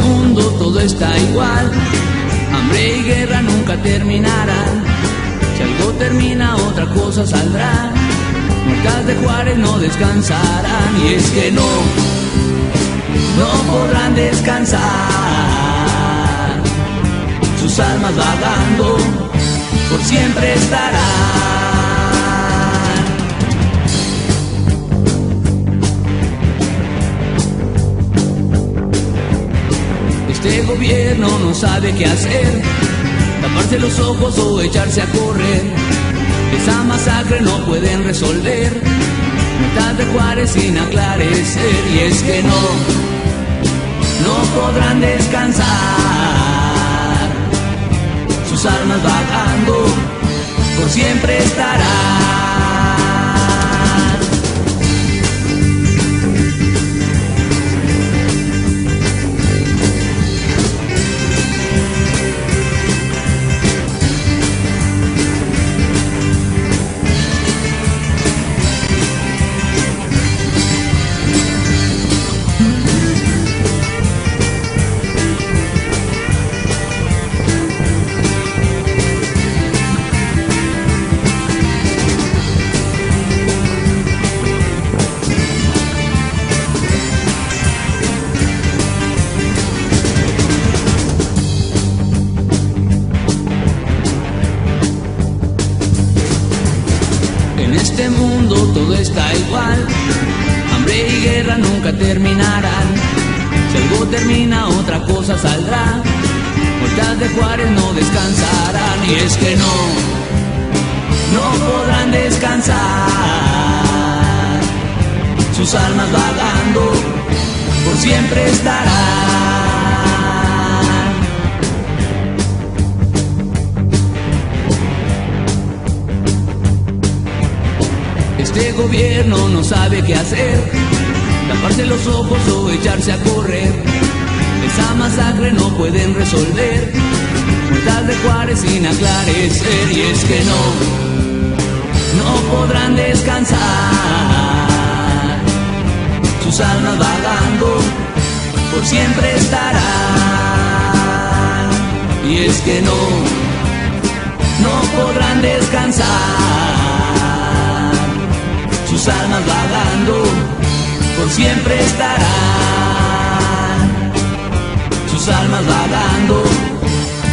mundo todo está igual, hambre y guerra nunca terminarán. Si algo termina, otra cosa saldrá. Muertas de Juárez no descansarán y es que no, no podrán descansar. Sus almas vagando por siempre estarán. Este gobierno no sabe qué hacer, taparse los ojos o echarse a correr. Esa masacre no pueden resolver, mitad de Juárez sin aclarecer. Y es que no, no podrán descansar, sus almas vagando por siempre estarán. Todo está igual, hambre y guerra nunca terminarán. Si algo termina, otra cosa saldrá. Muertas de Juárez no descansarán y es que no, no podrán descansar. Sus almas vagando por siempre estarán. Este gobierno no sabe qué hacer, taparse los ojos o echarse a correr. Esa masacre no pueden resolver, muertas de Juárez sin aclarecer. Y es que no, no podrán descansar, sus almas vagando por siempre estarán. Y es que no, no podrán descansar almas vagando por siempre estarán. Sus almas vagando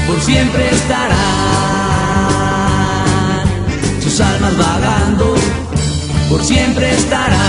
por siempre estarán. Sus almas vagando por siempre estarán.